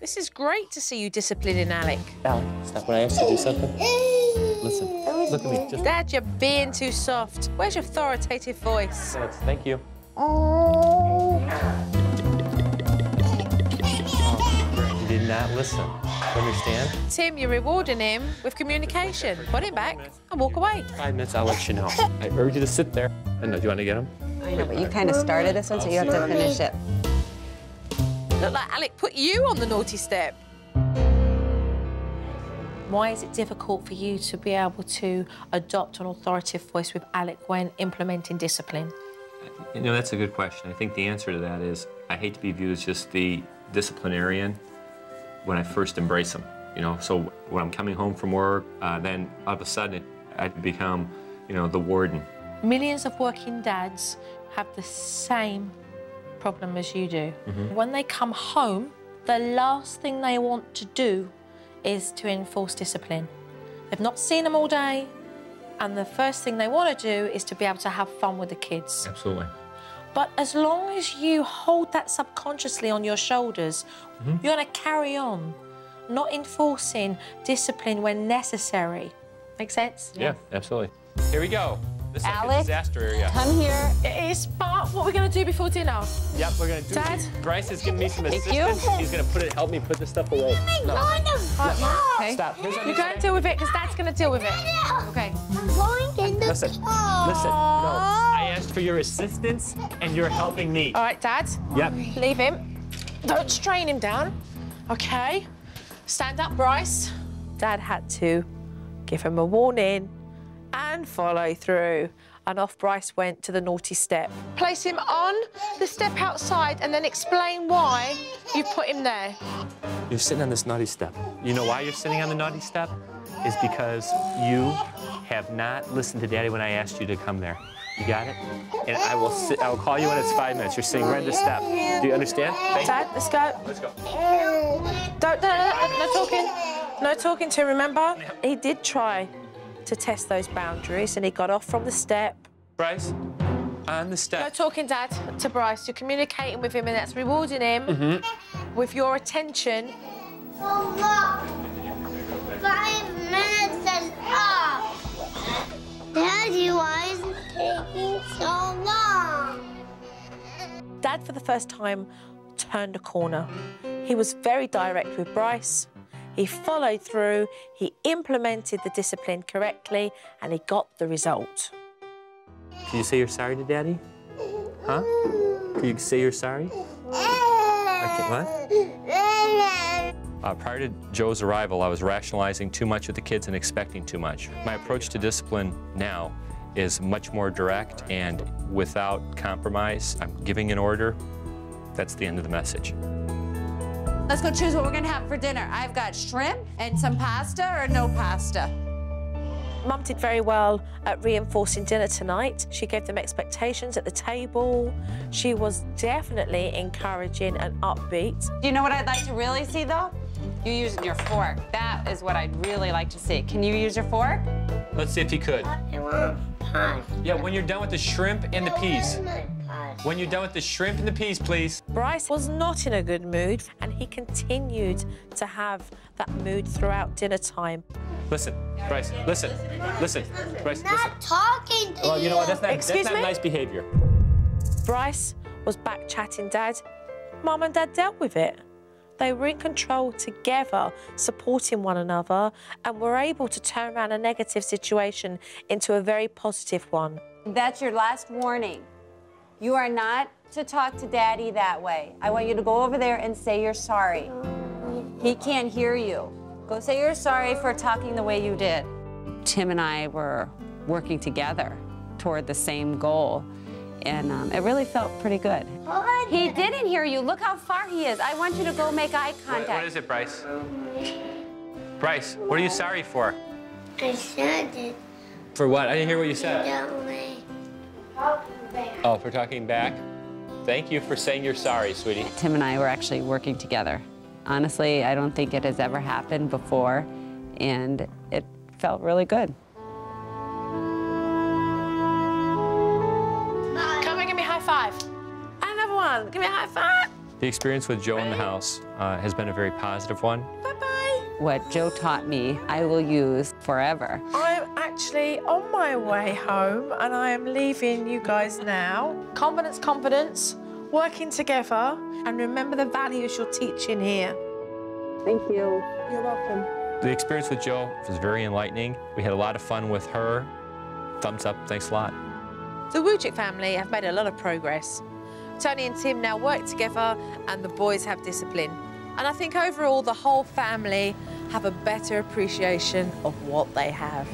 This is great to see you disciplining Alec. Alec, stop when I ask you to do something. Listen, look at me. Just Dad, you're being too soft. Where's your authoritative voice? minutes. Thank you. You did not listen. You understand? Tim, you're rewarding him with communication. Put him back and walk away. Five minutes, I'll let you know. I urge you to sit there. I know. Do you want to get him? I know, but you kind of started this one, so you have to finish it. Look like Alec put you on the naughty step. Why is it difficult for you to be able to adopt an authoritative voice with Alec when implementing discipline? You know, that's a good question. I think the answer to that is I hate to be viewed as just the disciplinarian when I first embrace them. You know, so when I'm coming home from work, uh, then all of a sudden I become, you know, the warden. Millions of working dads have the same problem as you do. Mm-hmm. When they come home, the last thing they want to do is to enforce discipline. They've not seen them all day, and the first thing they want to do is to be able to have fun with the kids. Absolutely. But as long as you hold that subconsciously on your shoulders, mm-hmm. you're going to carry on, not enforcing discipline when necessary. Make sense? Yeah, absolutely. Here we go. This is like a disaster area. Come here. It is part what we're going to do before dinner. Yep, we're gonna do it. Dad? Bryce is giving me some Thank assistance. you. He's gonna put it, help me put this stuff away. Oh no. Okay. Stop. Here's what You I'm go and deal with it because Dad's going to deal with it. Okay. I'm going in the Listen, listen. No, I asked for your assistance, and you're helping me. All right, Dad, Yep. leave him. Don't strain him down. Okay? Stand up, Bryce. Dad had to give him a warning and follow through. And off Bryce went to the naughty step. Place him on the step outside and then explain why you put him there. You're sitting on this naughty step. You know why you're sitting on the naughty step? Is because you have not listened to Daddy when I asked you to come there. You got it? And I will sit, I will call you when it's five minutes. You're sitting right at the step. Do you understand? Thank you. Dad, let's go. Let's go. Don't, no, no, no talking. No talking to, him, remember? He did try to test those boundaries and he got off from the step. Bryce, on the step. No step. talking, Dad, to Bryce. You're communicating with him and that's rewarding him Mm-hmm. with your attention. Oh, look. Five minutes is up. Daddy, why is it taking so long? Dad, for the first time, turned a corner. He was very direct with Bryce. He followed through, he implemented the discipline correctly, and he got the result. Can you say you're sorry to Daddy? Huh? Can you say you're sorry? Okay, what? Uh, prior to Jo's arrival, I was rationalizing too much with the kids and expecting too much. My approach to discipline now is much more direct and without compromise. I'm giving an order. That's the end of the message. Let's go choose what we're gonna have for dinner. I've got shrimp and some pasta or no pasta. Mum did very well at reinforcing dinner tonight. She gave them expectations at the table. She was definitely encouraging and upbeat. Do you know what I'd like to really see though? You using your fork. That is what I'd really like to see. Can you use your fork? Let's see if he could. I. Yeah, when you're done with the shrimp and the peas. My pie. When you're done with the shrimp and the peas, please. Bryce was not in a good mood, and he continued to have that mood throughout dinner time. Listen, Bryce, listen, listen, Bryce, listen. Not talking to Well, you know what? That's not, Excuse that's not me? nice behavior. Bryce was back chatting Dad. Mum and Dad dealt with it. They were in control together, supporting one another, and were able to turn around a negative situation into a very positive one. That's your last warning. You are not to talk to daddy that way. I want you to go over there and say you're sorry. He can't hear you. Go say you're sorry for talking the way you did. Tim and I were working together toward the same goal, and um, it really felt pretty good. He didn't hear you. Look how far he is. I want you to go make eye contact. What is it, Bryce? Bryce, what are you sorry for? I said it. For what? I didn't hear what you said. That way. Oh, for talking back? Thank you for saying you're sorry, sweetie. Tim and I were actually working together. Honestly, I don't think it has ever happened before, and it felt really good. Come and give me a high five. Another one. Give me a high five. The experience with Jo in the house uh, has been a very positive one. Bye-bye. What Jo taught me, I will use forever. I'm actually on my way home and I am leaving you guys now. Confidence, confidence, working together, and remember the values you're teaching here. Thank you. You're welcome. The experience with Jo was very enlightening. We had a lot of fun with her. Thumbs up, thanks a lot. The Wujik family have made a lot of progress. Tony and Tim now work together and the boys have discipline. And I think overall the whole family have a better appreciation of what they have.